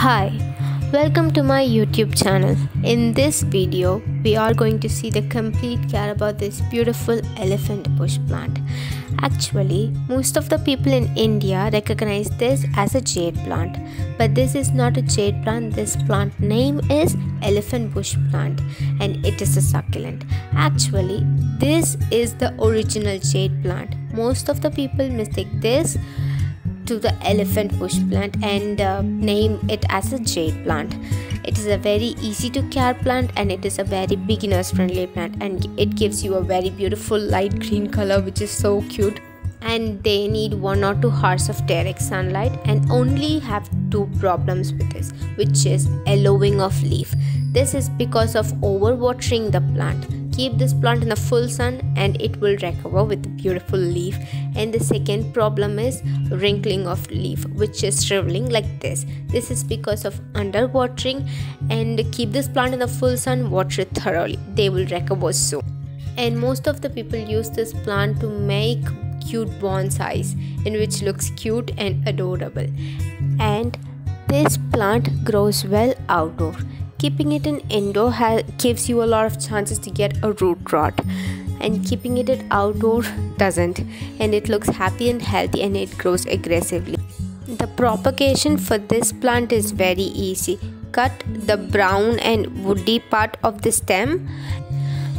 Hi, welcome to my YouTube channel. In this video, we are going to see the complete care about this beautiful elephant bush plant. Actually, most of the people in India recognize this as a jade plant, but this is not a jade plant. This plant name is elephant bush plant and it is a succulent. Actually, this is the original jade plant. Most of the people mistake this to the elephant bush plant and uh, name it as a jade plant. It is a very easy to care plant and it is a very beginners friendly plant and it gives you a very beautiful light green color which is so cute. And they need one or two hours of direct sunlight and only have two problems with this which is yellowing of leaf. This is because of overwatering the plant keep this plant in the full sun and it will recover with a beautiful leaf. And the second problem is wrinkling of leaf which is shriveling like this. This is because of underwatering. And keep this plant in the full sun water it thoroughly. They will recover soon. And most of the people use this plant to make cute bonsais in which looks cute and adorable. And this plant grows well outdoor keeping it in indoor gives you a lot of chances to get a root rot. And keeping it at outdoor doesn't. And it looks happy and healthy and it grows aggressively. The propagation for this plant is very easy. Cut the brown and woody part of the stem.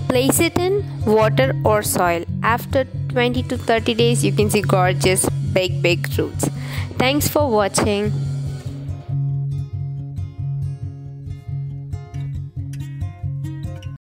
Place it in water or soil. After 20 to 30 days you can see gorgeous big big roots. Thanks for watching